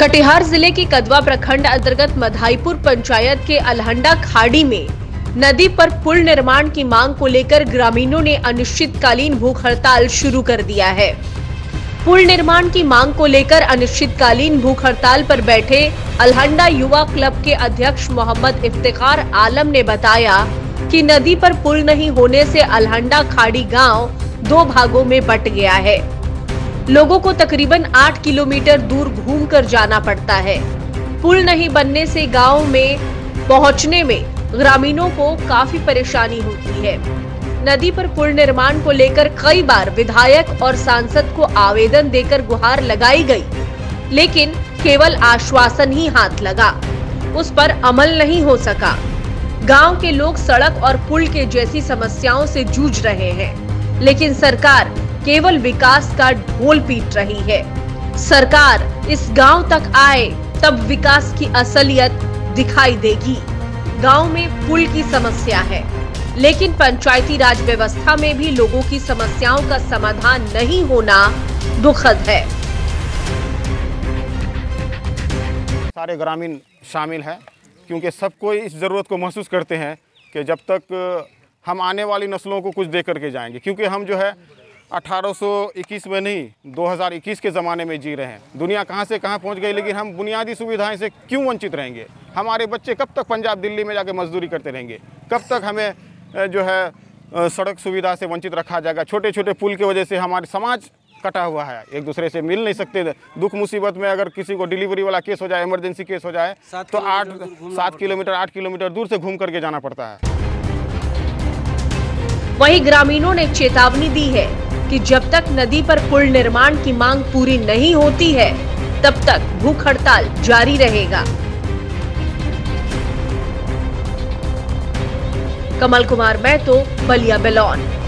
कटिहार ज़िले के कदवा प्रखंड अंतर्गत मधाईपुर पंचायत के अलहंडा खाड़ी में नदी पर पुल निर्माण की मांग को लेकर ग्रामीणों ने अनिश्चितकालीन भूख हड़ताल शुरू कर दिया है। पुल निर्माण की मांग को लेकर अनिश्चितकालीन भूख हड़ताल पर बैठे अलहंडा युवा क्लब के अध्यक्ष मोहम्मद इफ्तिखार आलम ने बताया कि नदी पर पुल नहीं होने से अलहंडा खाड़ी गाँव दो भागों में बट गया है। लोगों को तकरीबन आठ किलोमीटर दूर घूमकर जाना पड़ता है। पुल नहीं बनने से गाँव में पहुँचने में ग्रामीणों को काफ़ी परेशानी होती है। नदी पर पुल निर्माण को लेकर कई बार विधायक और सांसद को आवेदन देकर गुहार लगाई गई, लेकिन केवल आश्वासन ही हाथ लगा। उस पर अमल नहीं हो सका। गाँव के लोग सड़क और पुल के जैसी समस्याओं से जूझ रहे हैं, लेकिन सरकार केवल विकास का ढोल पीट रही है। सरकार इस गाँव तक आए, तब विकास की असलियत दिखाई देगी। गाँव में पुल की समस्या है, लेकिन पंचायती राज व्यवस्था में भी लोगों की समस्याओं का समाधान नहीं होना दुखद है। सारे ग्रामीण शामिल हैं, क्योंकि सब कोई इस ज़रूरत को महसूस करते हैं कि जब तक हम आने वाली नस्लों को कुछ दे करके जाएँगे, क्योंकि हम जो है 1821 में नहीं 2021 के ज़माने में जी रहे हैं। दुनिया कहाँ से कहाँ पहुँच गई लेकिन हम बुनियादी सुविधाएँ से क्यों वंचित रहेंगे? हमारे बच्चे कब तक पंजाब दिल्ली में जाके मजदूरी करते रहेंगे? कब तक हमें जो है सड़क सुविधा से वंचित रखा जाएगा? छोटे छोटे पुल की वजह से हमारे समाज कटा हुआ है। एक दूसरे से मिल नहीं सकते। दुख मुसीबत में अगर किसी को डिलीवरी वाला केस हो जाए इमरजेंसी केस हो जाए तो आठ सात किलोमीटर आठ किलोमीटर दूर से घूम करके जाना पड़ता है। वहीं ग्रामीणों ने चेतावनी दी है। कि जब तक नदी पर पुल निर्माण की मांग पूरी नहीं होती है, तब तक भूख हड़ताल जारी रहेगा। कमल कुमार, मैं तो बलिया बेलौन।